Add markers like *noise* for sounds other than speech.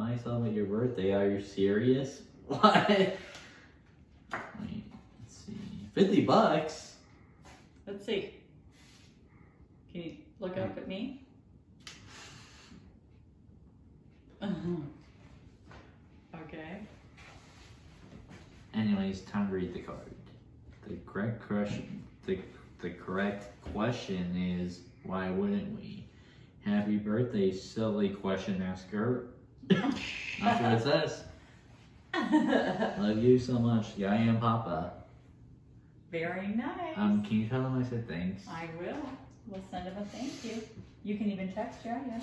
Why celebrate your birthday? Are you serious? *laughs* What? Wait, let's see. 50 bucks? Let's see. Can you look up at me? Uh-huh. Okay. Anyways, time to read the card. The correct question, the, the correct question is, why wouldn't we? Happy birthday, silly question asker. That's what it says. *laughs* Love you so much. Yeah, I am Papa. Very nice. Um, can you tell them I said thanks? I will. We'll send them a thank you. You can even text Jaya.